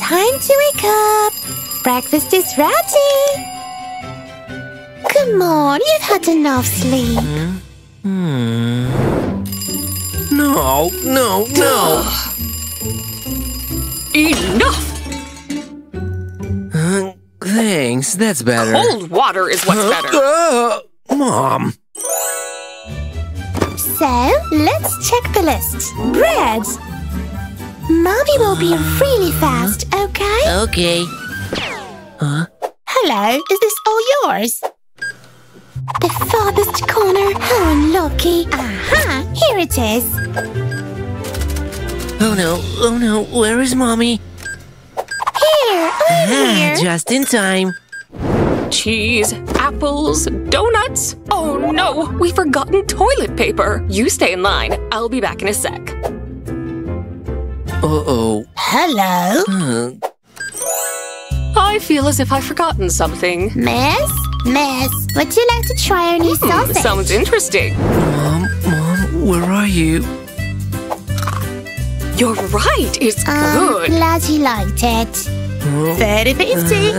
Time to wake up. Breakfast is ready. Come on, you've had enough sleep. Hmm. No, no, no. Enough! Uh, thanks, that's better. Cold water is what's better. Uh, Mom. So, let's check the list. Bread. Mommy will be really fast, okay? Okay. Huh? Hello, is this all yours? The farthest corner. How unlucky. Aha, here it is. Oh no, oh no, where is Mommy? Here, I'm Ah, here. just in time. Cheese, apples, donuts. Oh no, we've forgotten toilet paper. You stay in line. I'll be back in a sec. Uh-oh. Hello, Uh, I feel as if I've forgotten something. Miss? Miss, would you like to try our new Hmm, sausage? sounds interesting. Mom, Mom, where are you? You're right, it's I'm good. glad you liked it. Oh, Very tasty.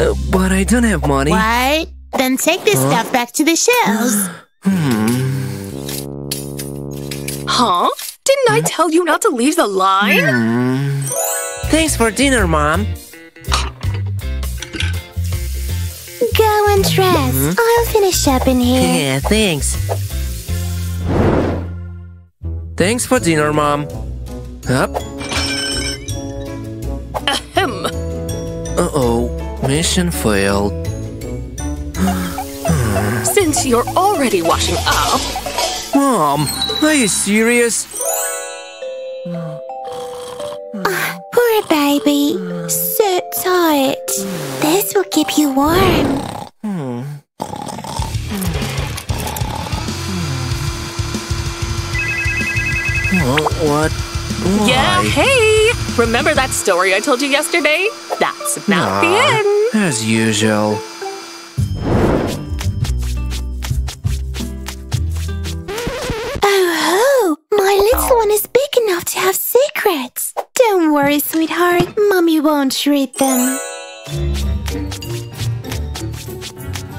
uh, but I don't have money. Why? then take this stuff back to the shelves. Hmm. Huh? Didn't I tell you not to leave the line? Hmm. Thanks for dinner, Mom. Go and dress. Hmm? I'll finish up in here. Yeah, thanks. Thanks for dinner, Mom. Up. Ahem. Uh-oh. Mission failed. Since you're already washing up, Mom, are you serious? Baby. Sit tight. This will keep you warm. What? Why? yeah, hey! Remember that story I told you yesterday? That's not the Ah, end. As usual. Oh, my little one is big enough to have secrets. Don't worry, sweetheart. Mommy won't read them.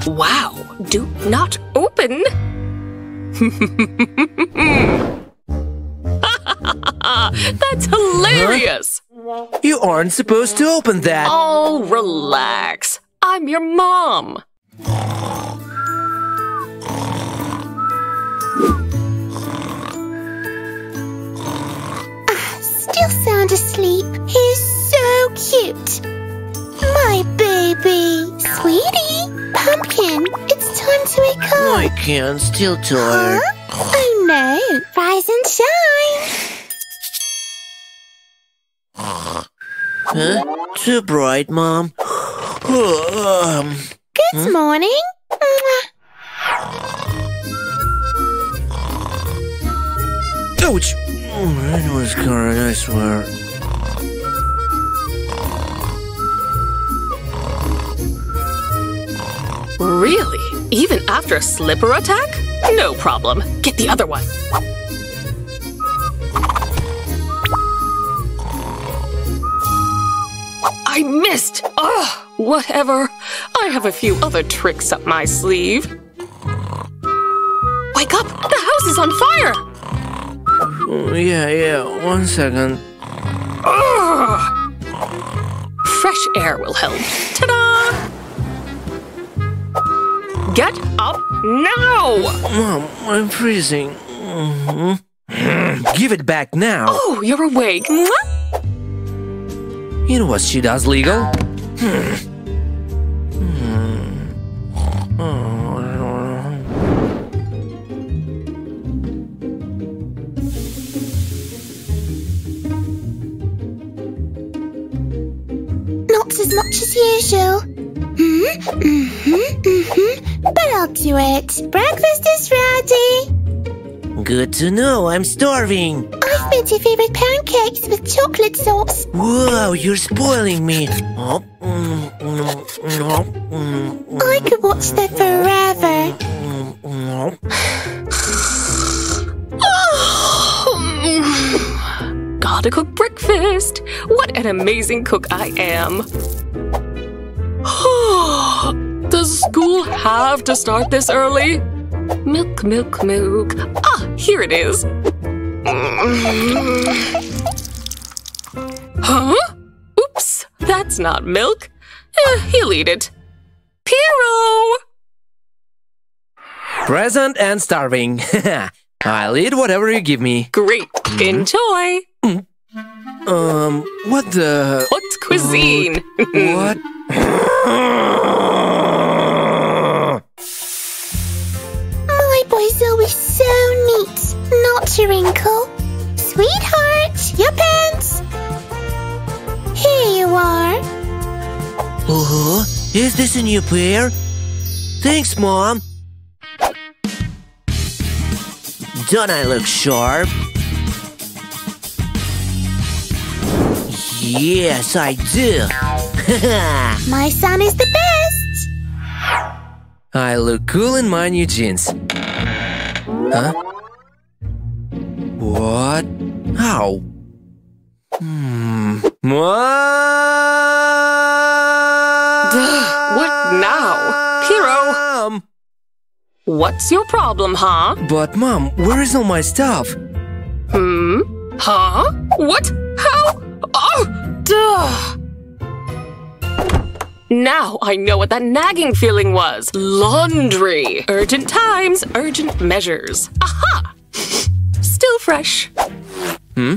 Wow, do not open. That's hilarious. You aren't supposed to open that. Oh, relax. I'm your mom. Still sound asleep. He's so cute. My baby. Sweetie. Pumpkin, it's time to wake up. I can't, still tired. Huh? tired. Oh no. Rise and shine. Huh? Too bright, Mom. um, Good morning. Ouch! I swear. Really? Even after a slipper attack? No problem. Get the other one. I missed! Ugh, whatever. I have a few other tricks up my sleeve. Wake up! The house is on fire! Oh, yeah, yeah, one second. Ugh. Fresh air will help. Ta-da! Get up now! Mom, I'm freezing. Give it back now. Oh, you're awake. Mwah. You know what she does legal? Hmm. As much as usual. Hmm, mm-hmm, mm-hmm. But I'll do it. Breakfast is ready. Good to know, I'm starving. I've made your favorite pancakes with chocolate sauce. Whoa, you're spoiling me. Oh, mm, mm, mm, mm, mm, I could watch that forever. mm, mm. Gotta cook breakfast. What an amazing cook I am. Does school have to start this early? Milk, milk, milk. Ah, here it is. Huh? Oops, that's not milk. Eh, he'll eat it. Piro! Present and starving. I'll eat whatever you give me. Great. Enjoy. Um, what the? What cuisine? What? My boy's always so neat. Not to wrinkle. Sweetheart, your pants. Here you are. Uh-huh. Is this a new pair? Thanks, Mom. Don't I look sharp? Yes, I do. My son is the best. I look cool in my new jeans. Huh? What? How? Hmm. what now? Piro? Mom! What's your problem, huh? But mom, where is all my stuff? Hmm? Huh? What? How? Oh! Duh! Now I know what that nagging feeling was. Laundry. Urgent times, urgent measures. Aha! Still fresh. Hmm?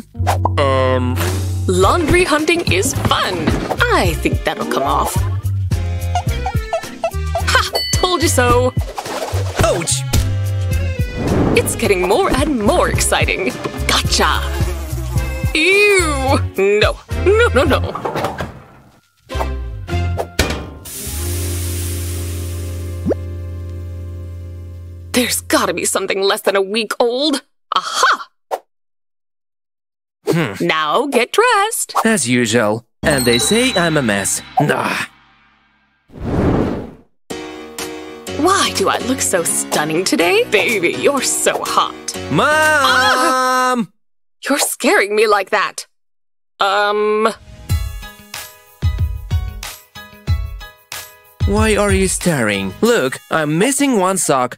Um. Laundry hunting is fun. I think that'll come off. Ha! Told you so. Ouch! It's getting more and more exciting. Gotcha! Ew! No, no, no, no. There's gotta be something less than a week old. Aha! Hmm. Now get dressed. As usual. And they say I'm a mess. Ah. Why do I look so stunning today? Baby, you're so hot. Mom! You're scaring me like that. Um, Why are you staring? Look, I'm missing one sock.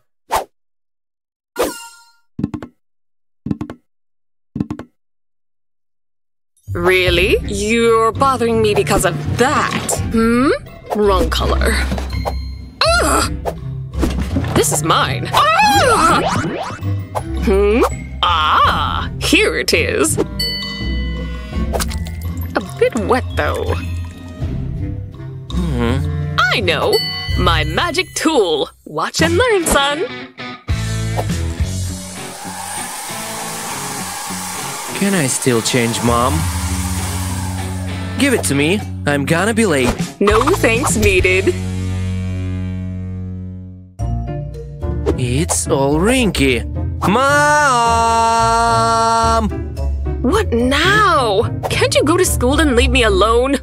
Really? You're bothering me because of that? Hmm? Wrong color. Ugh! This is mine. Ugh! Hmm? Ah, here it is. A bit wet though. Hmm. I know. My magic tool. Watch and learn, son. Can I still change, Mom? Give it to me. I'm gonna be late. No thanks needed. It's all Rinky. Mom! What now? Can't you go to school and leave me alone?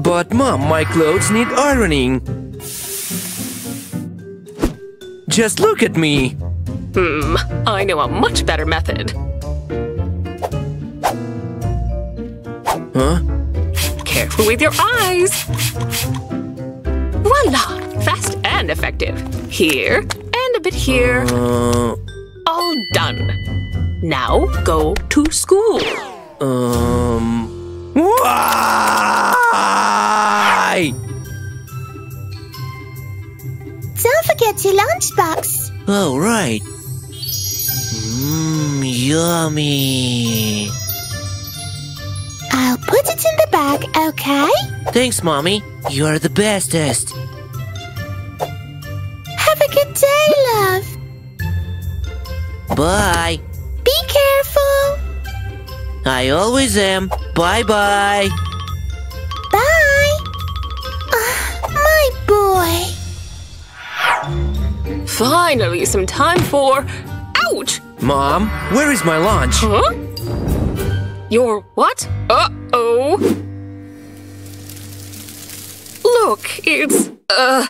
But Mom, my clothes need ironing. Just look at me. Hmm, I know a much better method. Huh? Careful with your eyes. Voila! Fast and effective. Here, and a bit here. Uh, All done. Now go to school. um. Why? Don't forget your lunchbox. Oh, right. Mmm, yummy. I'll put it in the bag, okay? Thanks, Mommy. You're the bestest. Have a good day, love. Bye. Be careful. I always am. Bye bye. Bye. Ah, my boy. Finally, some time for. Ouch! Mom, where is my lunch? Huh? Your what? Uh oh. Look, it's. Uh.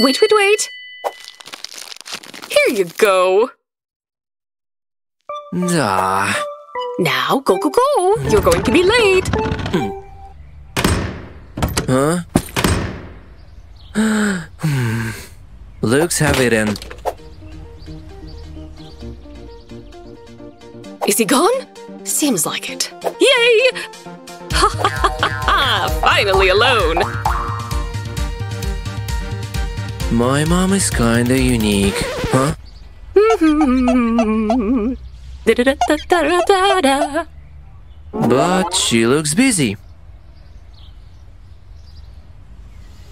Wait, wait, wait. Here you go. Ah, Now, go, go, go! You're going to be late! Huh? Hmm. Looks have it in. Is he gone? Seems like it. Yay! Ha ha ha ha ha! Finally alone! My mom is kinda unique. Huh? But she looks busy.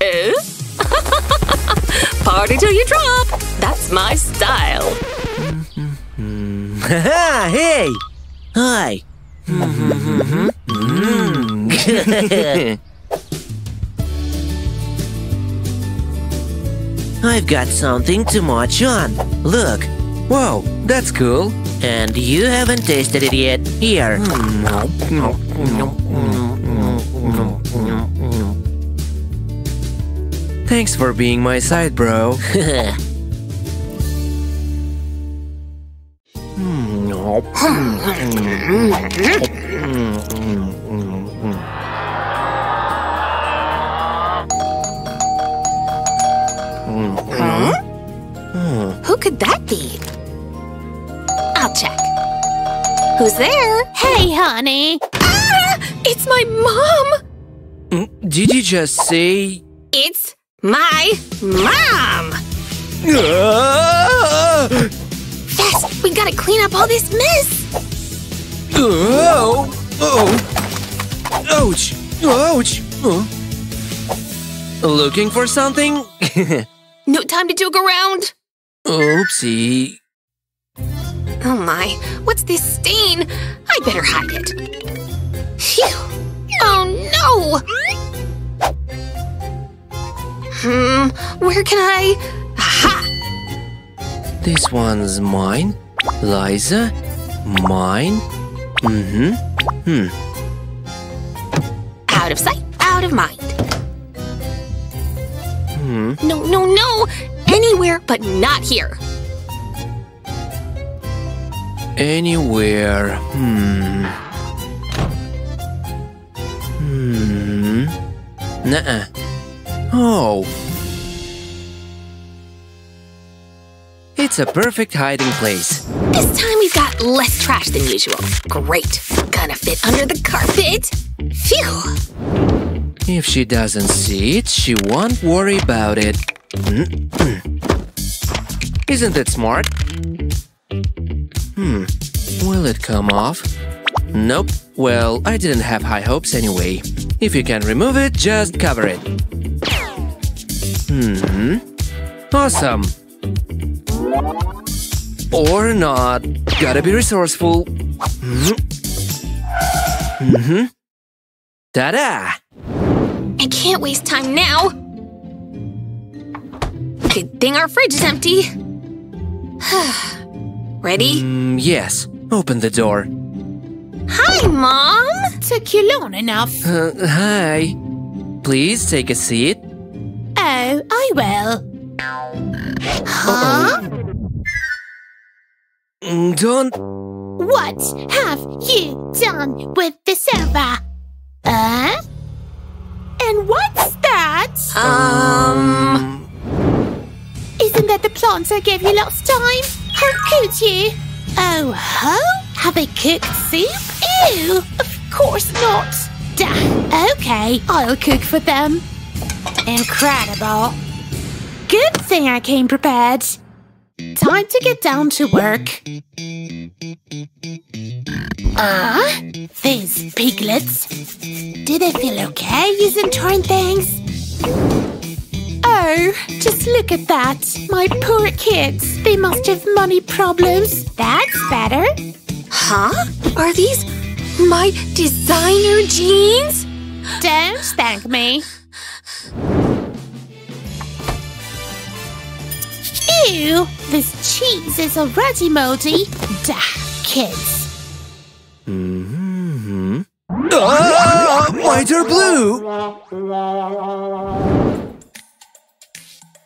Eh? Party till you drop! That's my style. Hey! Hi! I've got something to march on. Look. Whoa, that's cool. And you haven't tasted it yet. Here. Thanks for being my side, bro. Who could that be? I'll check. Who's there? Hey, honey. Ah! It's my mom! Did you just say? It's my mom! Fast, we gotta clean up all this mess. Oh! Oh! Ouch! Ouch! Oh. Looking for something? No time to joke around! Oopsie. Oh my, what's this stain? I better hide it. Phew! Oh no! Hmm, where can I. Aha! This one's mine. Liza? Mine? Mm-hmm. Hmm. Out of sight, out of mind. Hmm. No, no, no! Anywhere but not here. Anywhere. Hmm. Hmm. Nuh-uh. Oh. It's a perfect hiding place. This time we've got less trash than usual. Great. Gonna fit under the carpet. Phew. If she doesn't see it, she won't worry about it. Mm-mm. Isn't it smart? Hmm. Will it come off? Nope. Well, I didn't have high hopes anyway. If you can remove it, just cover it. Hmm. Awesome. Or not. Gotta be resourceful. Hmm. Mm-hmm. Ta-da! I can't waste time now. Good thing our fridge is empty. Ready? Mm, yes. Open the door. Hi, Mom! Took you long enough. Uh, hi. Please take a seat. Oh, I will. Huh? Mm, Don't. What have you done with the sofa? Uh? And what's that? Um. Isn't that the plants I gave you last time? How could you? Oh, ho? Have they cooked soup? Ew! Of course not. Duh. Okay, I'll cook for them. Incredible. Good thing I came prepared. Time to get down to work. Ah, these piglets. Do they feel okay using torn things? Oh, just look at that. My poor kids. They must have money problems. That's better. Huh? Are these my designer jeans? Don't thank me. Ew, this cheese is already moldy. Duh, kids. Mm-hmm. Ah, white or blue?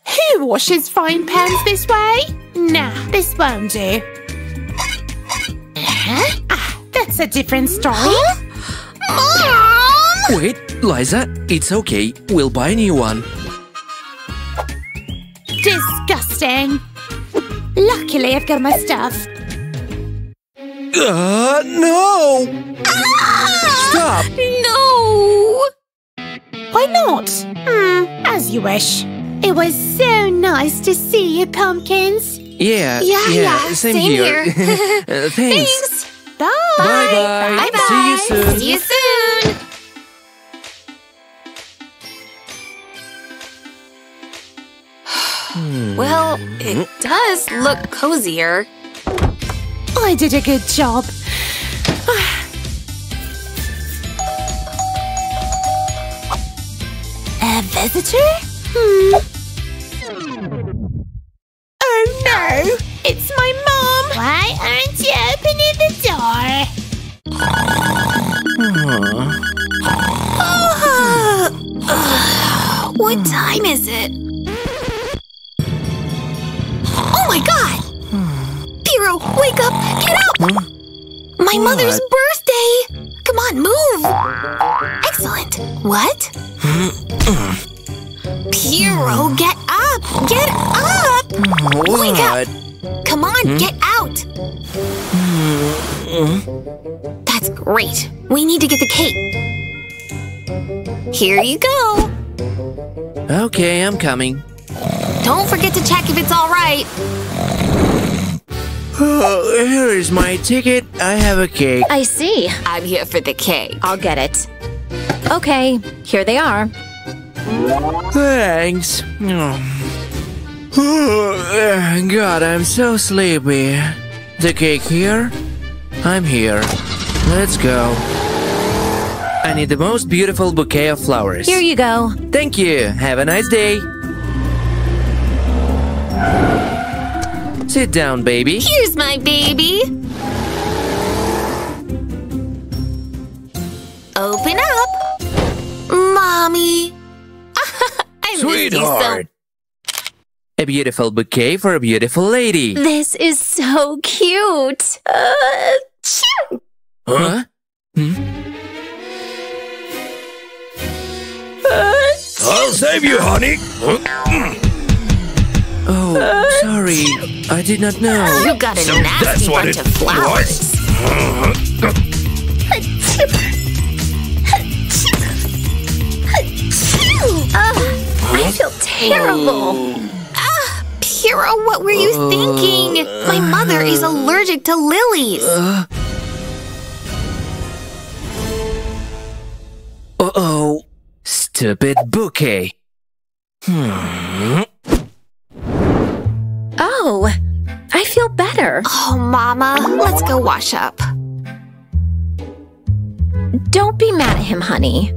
Who washes fine pans this way? Nah, this won't do. Uh-huh. Ah, that's a different story. Mom! Wait, Liza, it's okay. We'll buy a new one. Disgusting. Luckily, I've got my stuff. Uh, no! Stop! No! Why not? Hmm, as you wish. It was so nice to see you, pumpkins. Yeah, Yeah, yeah, same, same here. here. Uh, thanks. Bye. Bye-bye. Bye-bye. See you soon. See you soon! Well, it does look cozier. I did a good job. a visitor? Hmm. Oh no! It's my mom! Why aren't you opening the door? What time is it? My god! Piro, wake up! Get up! My mother's birthday! Come on, move! Excellent. What? Piro, get up! Get up! Wake up! What? Come on, hmm? get out! That's great. We need to get the cake. Here you go. Okay, I'm coming. Don't forget to check if it's all right. Oh, here is my ticket. I have a cake. I see. I'm here for the cake. I'll get it. Okay, here they are. Thanks. Oh, God, I'm so sleepy. The cake here? I'm here. Let's go. I need the most beautiful bouquet of flowers. Here you go. Thank you. Have a nice day. Sit down, baby. Here's my baby. Open up. Mommy. I miss you so. A beautiful bouquet for a beautiful lady. This is so cute. Uh, chew. Huh? Hmm? Uh, I'll save you, honey. Oh, sorry. I did not know. You got a So nasty that's what bunch it of flowers. Oh, I feel terrible. Ah, Piro, what were you uh, thinking? My mother is uh, allergic to lilies. Uh-oh. Stupid bouquet. Hmm. Oh, I feel better. Oh, Mama, let's go wash up. Don't be mad at him, honey.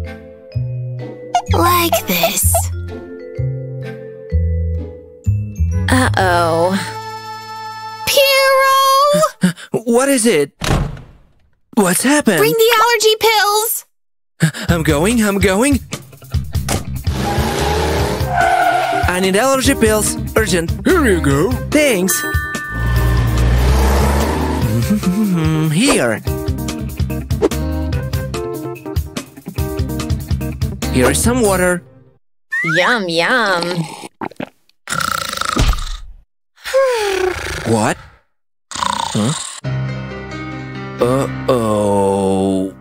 Like this. Uh-oh. Piro! What is it? What's happened? Bring the allergy pills! I'm going, I'm going. I need allergy pills. Urgent. Here you go. Thanks. Mm-hmm. Here. Here is some water. Yum, yum. What? Huh? Uh-oh.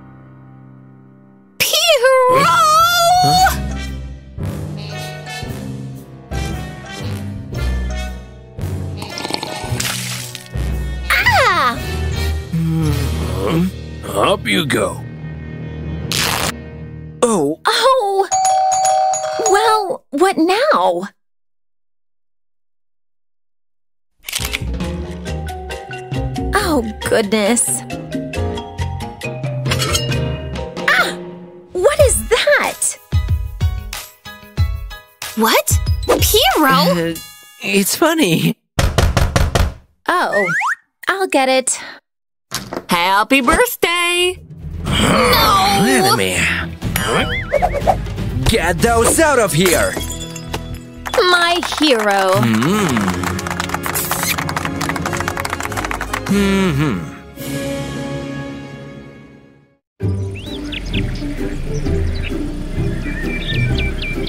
Up you go. Oh, Oh! Well, what now? Oh, goodness. Ah! What is that? What? Piro? uh, it's funny. Oh, I'll get it. Happy birthday! way! no! Enemy! Get those out of here! My hero! Mm. Mm hmm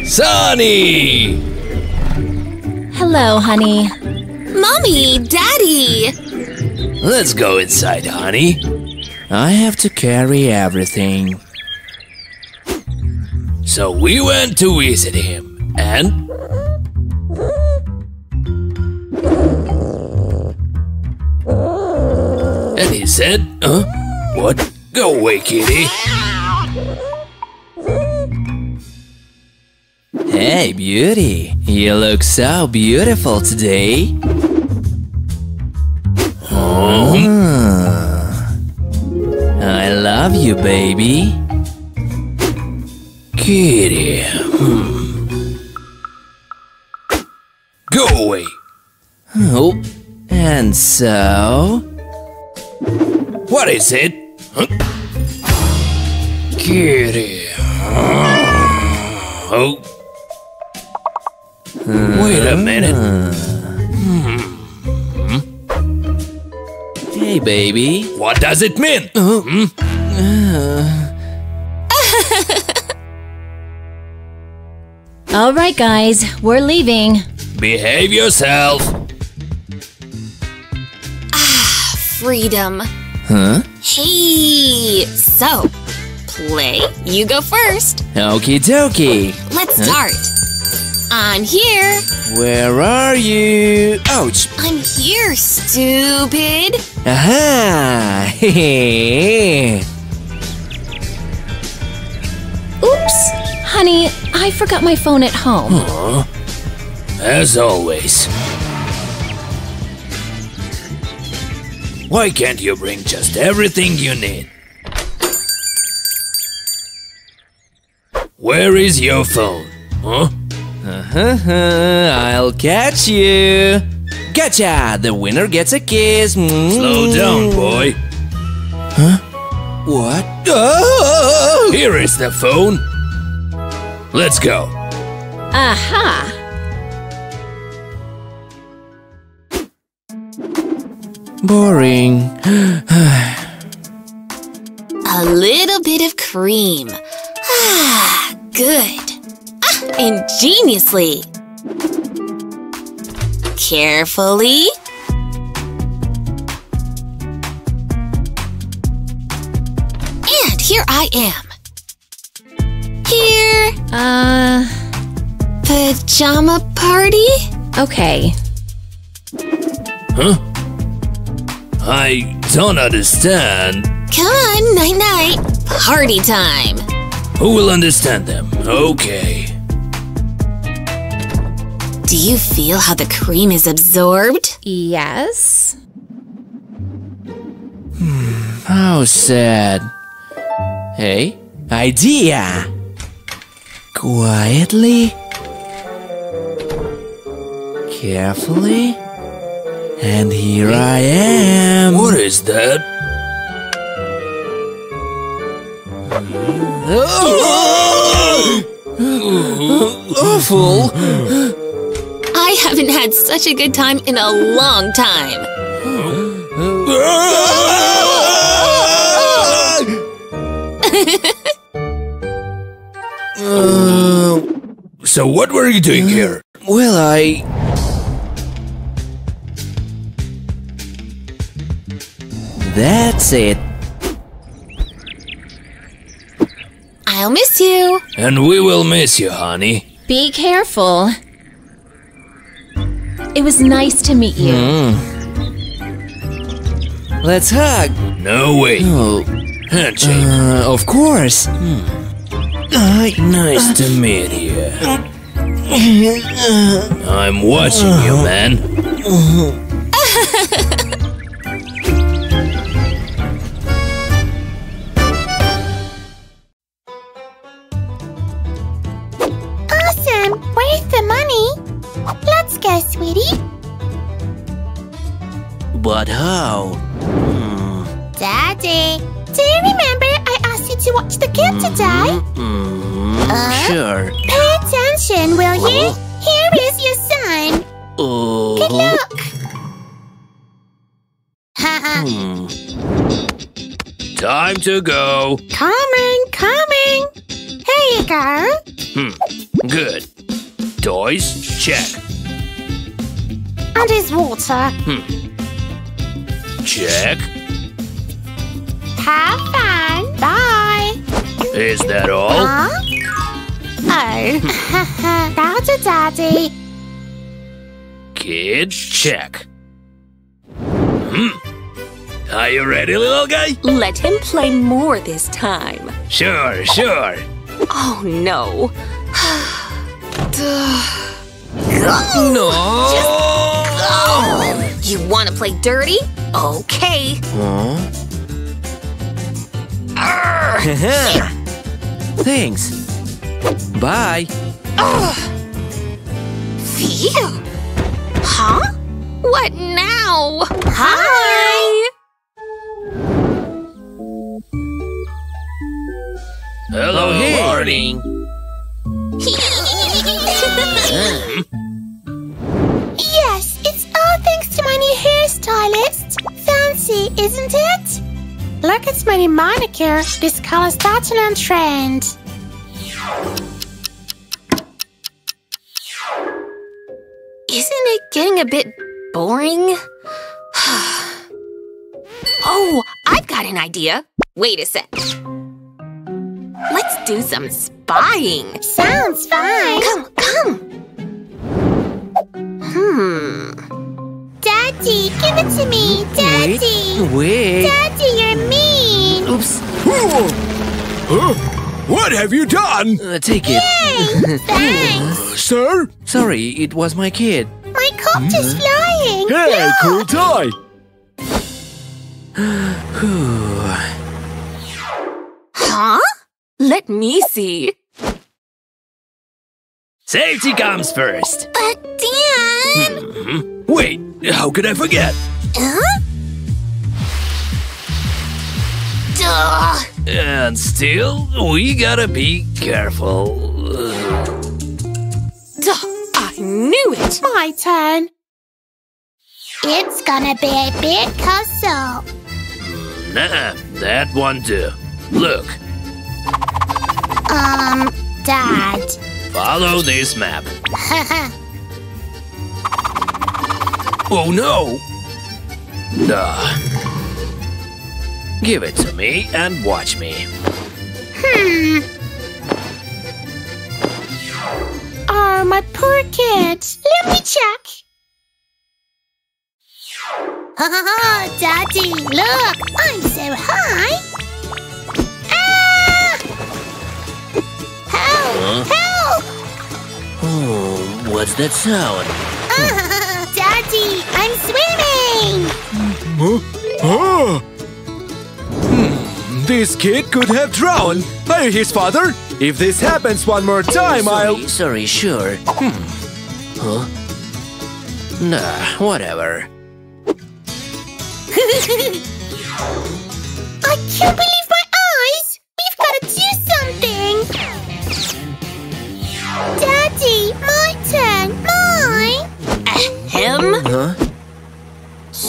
Sonny! Hello, honey. Mommy, Daddy! Let's go inside, honey. I have to carry everything. So we went to visit him, and and he said, "Huh? What? Go away, kitty." Hey, beauty. You look so beautiful today. I love you, baby. Kitty. Hmm. Go away. Oh, and so. What is it? Huh? Kitty. Oh. Wait a minute. Hmm. Hmm. Hey, baby. What does it mean? Uh-huh. All right, guys, we're leaving. Behave yourself. Ah, freedom. Huh? Hey. So, play. You go first. Okie dokie. Let's start. I'm here. Where are you? Ouch. I'm here, stupid. Aha. Honey, I forgot my phone at home. As always. Why can't you bring just everything you need? Where is your phone? Huh? Uh-huh, I'll catch you. Gotcha! The winner gets a kiss. Slow down, boy. Huh? What? Oh! Here is the phone. Let's go. Aha! Boring. A little bit of cream. Ah, good. Ah, ingeniously. Carefully. And here I am. Here, Uh, pajama party? okay. Huh? I don't understand. Come on, night night. Party time. Who will understand them? Okay. Do you feel how the cream is absorbed? Yes. Hmm, How sad. Hey, idea! Quietly. Carefully. And here I am. What is that? Awful. I haven't had such a good time in a long time. So what were you doing here? Well, I. That's it. I'll miss you. And we will miss you, honey. Be careful. It was nice to meet you. Let's hug. No way. Oh, Handshake. uh, of course. Uh, Nice to meet you. I'm watching you, man. Awesome! Where's the money? Let's go, sweetie. but how? Watch the kid today? Mm, Uh? sure. Pay attention, will you? Here is your sign. Good Oh. luck. Haha. hmm. Time to go. coming, coming. Here you go. Hmm. Good. Toys, check. And his water. Hmm. Check. Have fun. Bye. Is that all? Huh? Oh. Bow to daddy. Kids, check. Hmm. Are you ready, little guy? Let him play more this time. Sure, sure. Oh no. No! Oh, you want to play dirty? Okay. Thanks. Bye. Phew. Huh? What now? Hi. Hello, oh, hey. morning. Yes, it's all thanks to my new hairstylist. Fancy, isn't it? Look at my new manicure. This color's starting on trend. Isn't it getting a bit boring? oh, I've got an idea. Wait a sec. Let's do some spying. Sounds fine. Come, come. Hmm. Daddy, give it to me. Daddy. Wait. Wait. Daddy, you're mean. Oops. What have you done, Uh, take it. Yay! Thanks. sir? Sorry, it was my kid. My copter's flying. Hey, Look. cool toy. Huh? Let me see. Safety comes first. But Dan! Wait, how could I forget? Huh? Duh. And still, we gotta be careful. Duh. I knew it. My turn. It's gonna be a big castle. Nah, that one too. Look, Um, Dad. follow this map. Oh no! Duh. Give it to me and watch me. hmm. Oh, my poor kid. Let me check. Ha ha, Daddy, look, I'm so high. Ah! Help! Help! Oh, what's that sound? Daddy, I'm swimming! Huh? Oh. Hmm, This kid could have drowned. Are you his father? If this happens one more time, I'll. sorry, sorry, sure. Hmm. Huh? Nah, whatever. I can't believe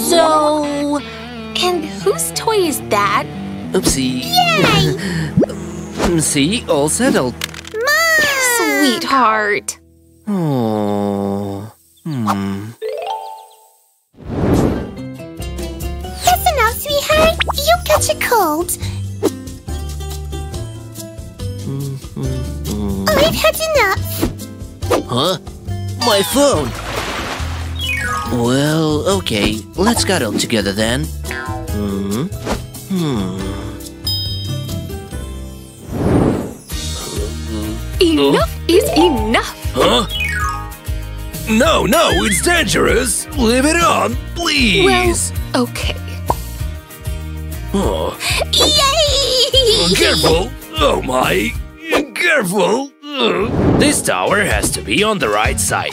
So. And whose toy is that? Oopsie. Yay! See, all settled. Mine! Sweetheart. Oh. Hmm. That's enough, sweetheart! You'll catch a cold! I've had enough! Huh? My phone! Well, okay. Let's get cuddle together then. Hmm. Hmm. Enough is enough. Huh? No, no, it's dangerous. Leave it on, please. Well, okay. Oh, Yay! careful. Oh my. Careful. This tower has to be on the right side.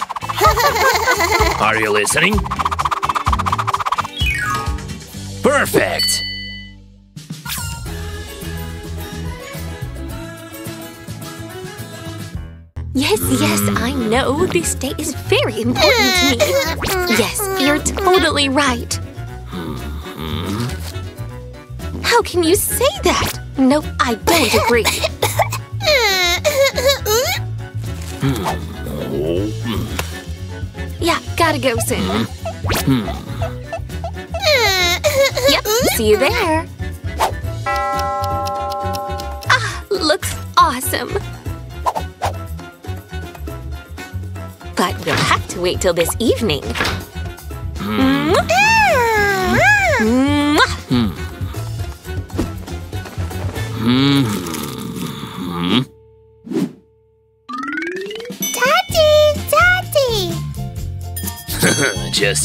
Are you listening? Perfect. Yes, yes, I know. This day is very important to me. Yes, you're totally right. How can you say that? Nope, I don't agree. Hmm. Yeah, gotta go soon. Hmm. Hmm. Yep, see you there. Ah, looks awesome. But we'll have to wait till this evening. Mwah. Daddy,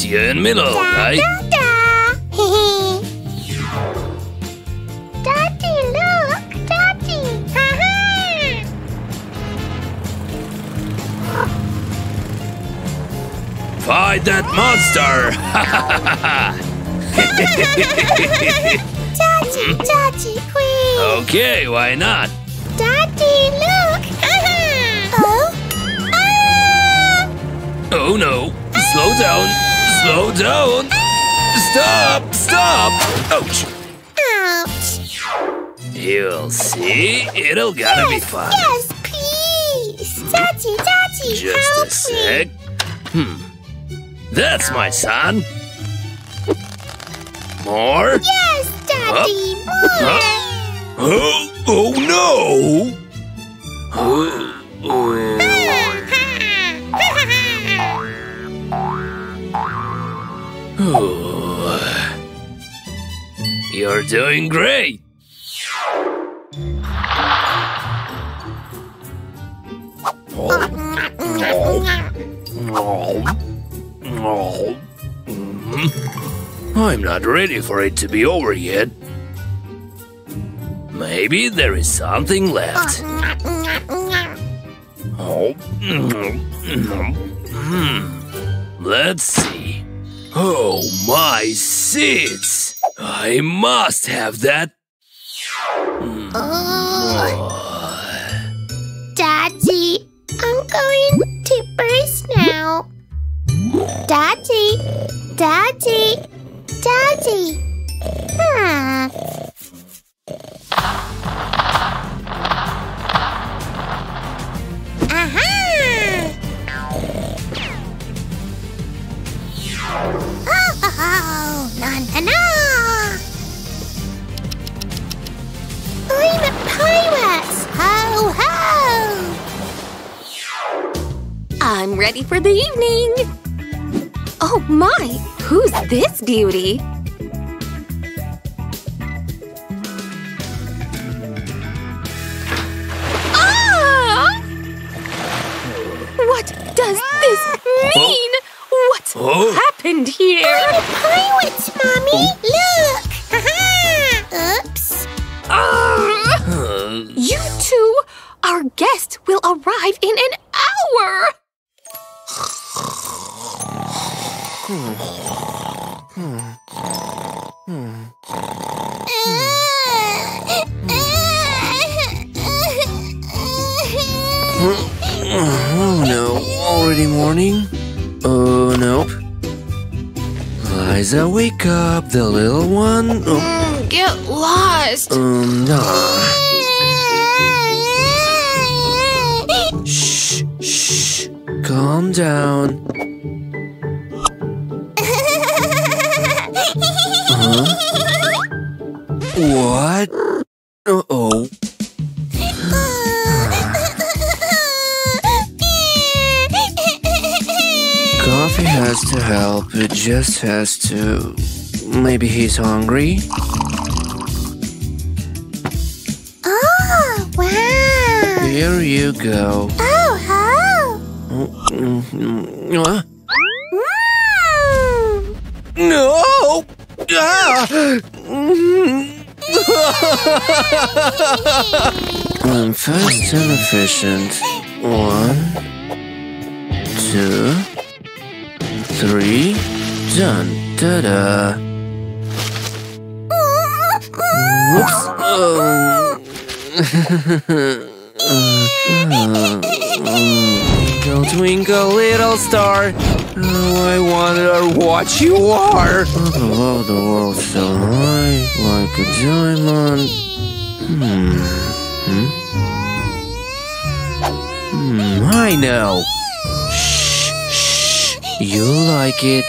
You and Milo, right? Dada. Daddy, look, Daddy. Ha-ha. Fight that monster! Daddy, Daddy, please. okay, why not? Daddy, look. oh. Ah. Oh no! Slow down! Slow down! Stop! Stop! Ouch! Ouch. You'll see, it'll gotta be fun. Yes, please. Daddy, Daddy, Just help a sec. Hmm. That's my son. More? Yes, Daddy, more. Oh, oh no! Oh, oh. You're doing great. I'm not ready for it to be over yet. Maybe there is something left. Hmm. Let's see. Oh my seeds! I must have that. Daddy, I'm going to burst now. Daddy, Daddy, Daddy. Hmm. I'm a pirate! Ho ho! I'm ready for the evening. Oh my, who's this beauty? Ah! What does this mean? Oh. happened here? Pirates, Mommy! Look! Haha! Oops! Ah! Uh, You two, our guest will arrive in an hour. Oh no, already morning? Liza, wake up, the little one. Oh, Get lost. um, nah. Shh, shh. Calm down. What? Has to. Maybe he's hungry. Oh, wow! Here you go. Oh, ho! Mm, mm, uh, Mm. No! Ah! I'm fast and efficient. One, done. Ta-da! Whoops! Oh. Twinkle, twinkle, little star. Oh, I wonder what you are. Above the world so high, like a diamond. Hmm. Hmm. Hmm. I know. Shh, shh. You'll like it.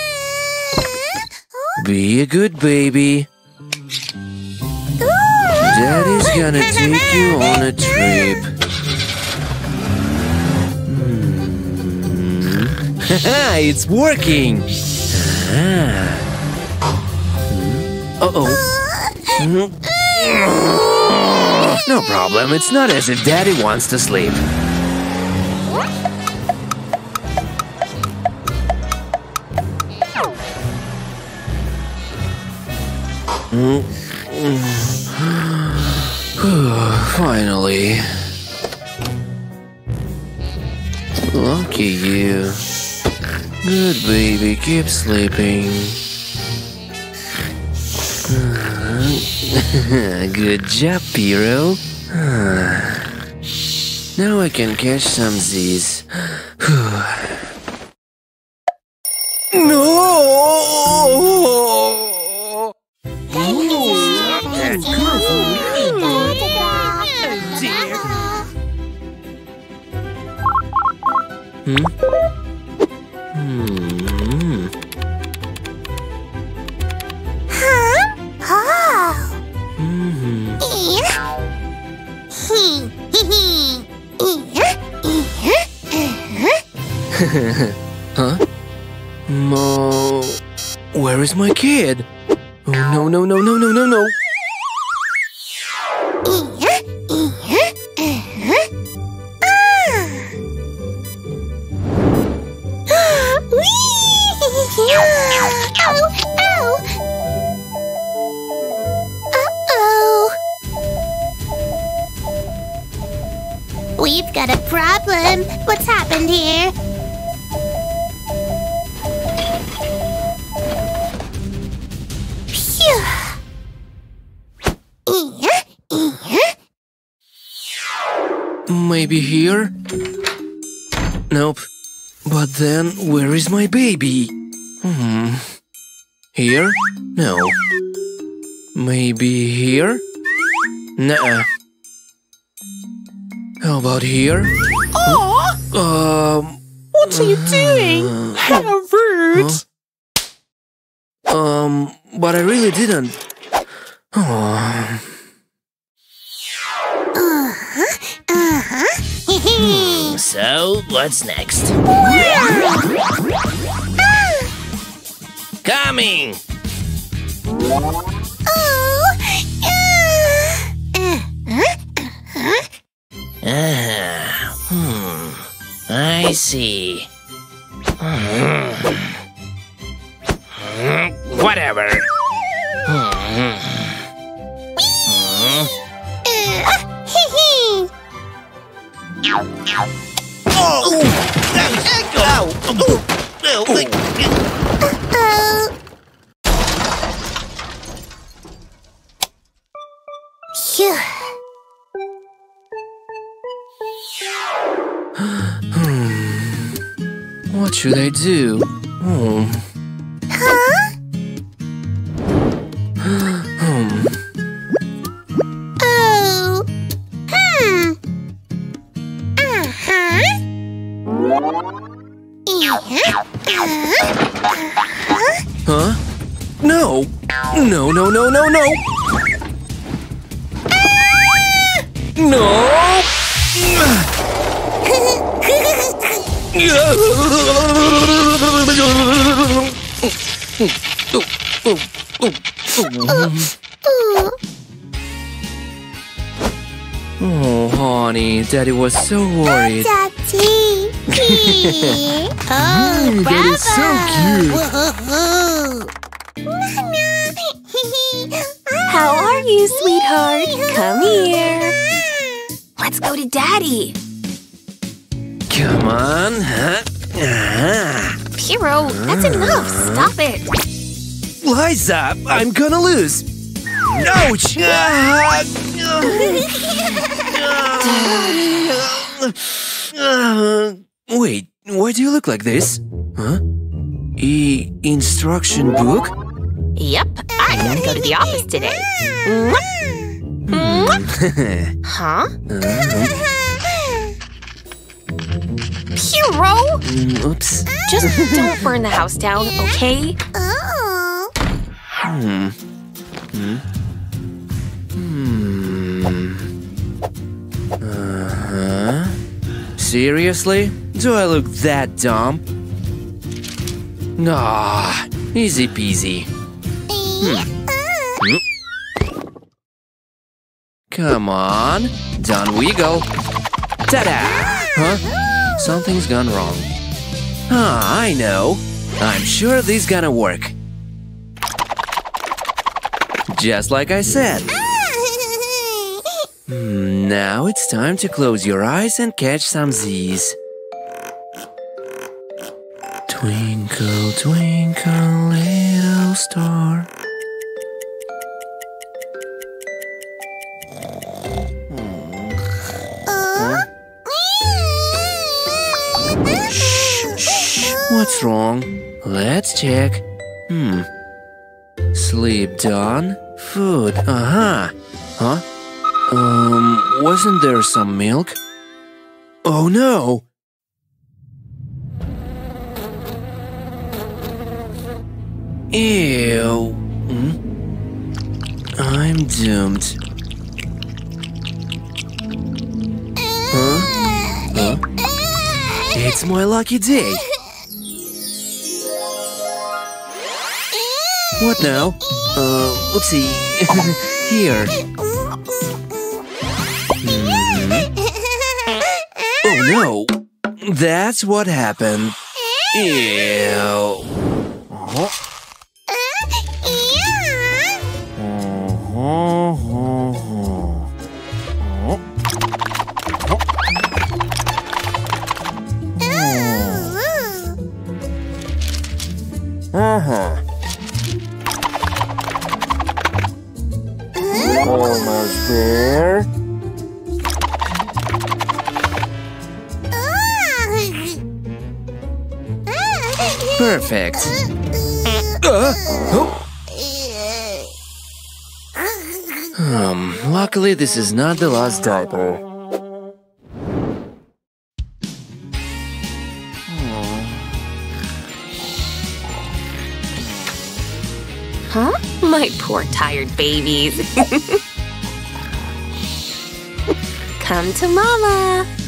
Be a good baby. Daddy's gonna take you on a trip. Haha, it's working. Ah. Uh oh. No problem. It's not as if Daddy wants to sleep. Finally. Lucky you. Good baby, keep sleeping. Good job, Piro. now I can catch some Z's. How about here? Oh! Um. what are you doing? Uh, How rude. Um. But I really didn't. Oh. So, what's next? Coming! Oh, uh-huh, Ah, hmm. I see. Hmm. Whatever. Hmm. Phew. What should I do? Hmm. Hmm. Oh. Hmm. Uh-huh. Huh? No! No, no, no, no, no! No! Oh, honey, Daddy was so worried. Daddy. oh, that is so cute. How are you, sweetheart? Come here. Let's go to Daddy. Come on, huh? Ah. Piro, that's enough. Stop it. Liza, I'm gonna lose. Ouch! Ah. Wait, why do you look like this? Huh? E instruction book? Yep, I gotta go to the office today. Huh? Hero! Mm, oops. Just don't burn the house down, okay? Oh. Hmm. Hmm. Hmm. Uh-huh. Seriously? Do I look that dumb? Ah, easy peasy. Hmm. Come on, down we go. Ta-da! Huh? Something's gone wrong. Ah, I know. I'm sure this gonna work. Just like I said. Hmm, Now it's time to close your eyes and catch some Z's. Twinkle, twinkle, little star. What's wrong? Let's check. Hmm. Sleep done. Food. Uh-huh. Huh? Um, wasn't there some milk? Oh no! Ew. Hmm? I'm doomed. Huh? Huh? It's my lucky day. What now? Uh, oopsie. Here. Oh no! That's what happened. Ew. This is not the last diaper. Huh? My poor tired babies. Come to mama.